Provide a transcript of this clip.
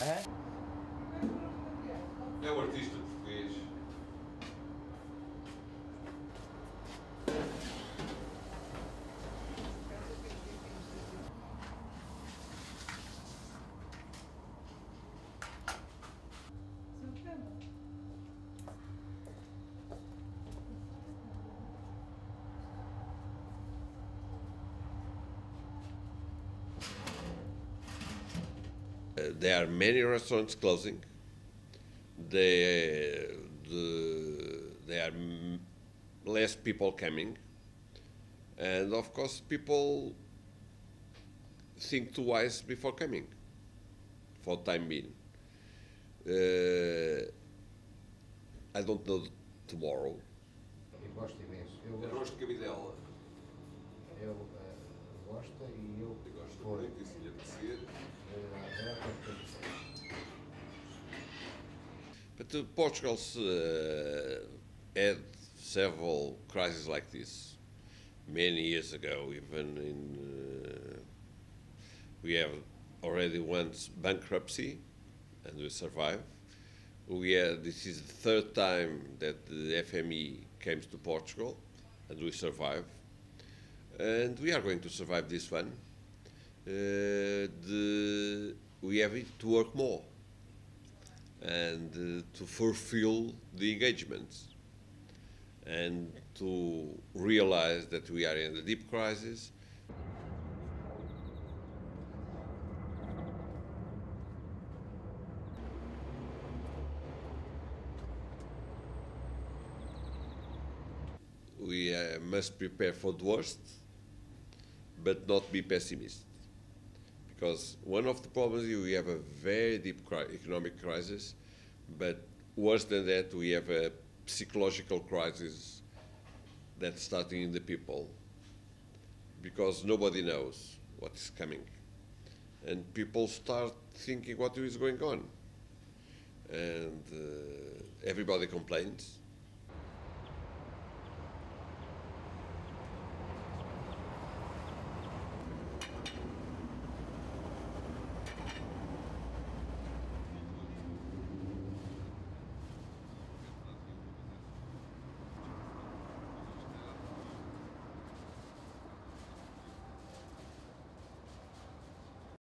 Uh-huh. There are many restaurants closing. They, the, there are m- less people coming, and of course, people think twice before coming. For time being, uh, I don't know tomorrow. Eu gosto imenso. Eu, Arroz de cabidela. eu eh, gosto e eu gosto por muito, e lhe apetecer. eh, But uh, Portugal's uh, had several crises like this many years ago. Even in uh, we have already once bankruptcy, and we survived. We had, this is the third time that the FMI came to Portugal, and we survived. And we are going to survive this one. Uh, the, we have to work more and uh, to fulfill the engagements and to realize that we are in a deep crisis. We uh, must prepare for the worst, but not be pessimist. Because one of the problems is we have a very deep cri- economic crisis, but worse than that, we have a psychological crisis that's starting in the people because nobody knows what is coming. And people start thinking what is going on. And uh, everybody complains.